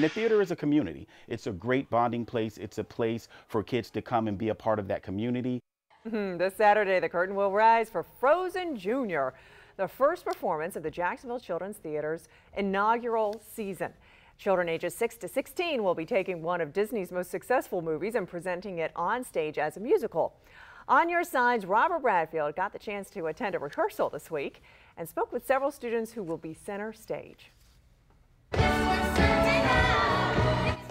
The theater is a community. It's a great bonding place. It's a place for kids to come and be a part of that community. Mm-hmm. This Saturday, the curtain will rise for Frozen Junior, the first performance of the Jacksonville Children's Theater's inaugural season. Children ages 6 to 16 will be taking one of Disney's most successful movies and presenting it on stage as a musical. On Your Side's Robert Bradfield got the chance to attend a rehearsal this week and spoke with several students who will be center stage.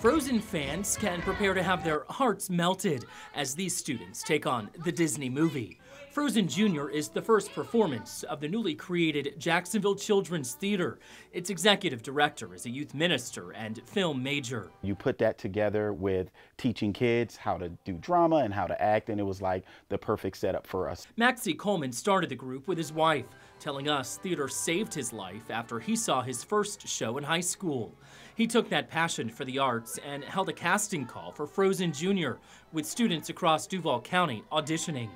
Frozen fans can prepare to have their hearts melted as these students take on the Disney movie. Frozen Junior is the first performance of the newly created Jacksonville Children's Theater. Its executive director is a youth minister and film major. You put that together with teaching kids how to do drama and how to act, and it was like the perfect setup for us. Maxie Coleman started the group with his wife, telling us theater saved his life after he saw his first show in high school. He took that passion for the arts and held a casting call for Frozen Junior with students across Duval County auditioning.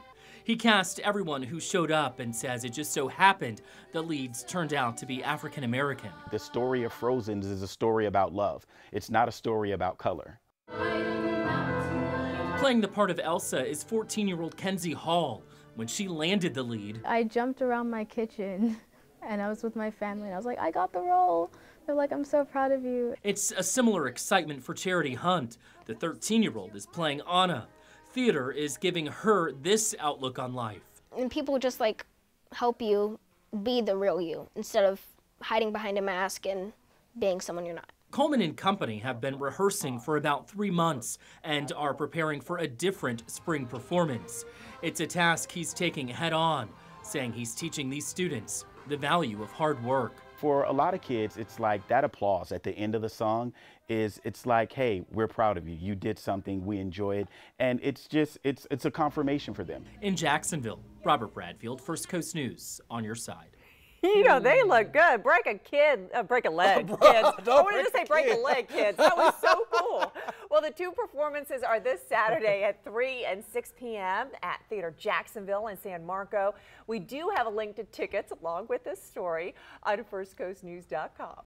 He cast everyone who showed up and says it just so happened the leads turned out to be African American. The story of Frozen is a story about love. It's not a story about color. Playing the part of Elsa is 14-year-old Kenzie Hall. When she landed the lead, I jumped around my kitchen and I was with my family and I was like, I got the role. They're like, I'm so proud of you. It's a similar excitement for Charity Hunt. The 13 year old is playing Anna. Theater is giving her this outlook on life. And people just like help you be the real you instead of hiding behind a mask and being someone you're not. Coleman and company have been rehearsing for about three months and are preparing for a different spring performance. It's a task he's taking head on, saying he's teaching these students the value of hard work for a lot of kids, it's like that applause at the end of the song is it's like, hey, we're proud of you. You did something, we enjoy it. and it's just it's it's a confirmation for them. In Jacksonville, Robert Bradfield, First Coast News, on your side. You know, they look good. Break a kid, uh, break a leg, oh, kids. I wanted to say break a leg, kids. That was so cool. Well, the two performances are this Saturday at 3 and 6 p.m. at Theater Jacksonville in San Marco. We do have a link to tickets along with this story on firstcoastnews.com.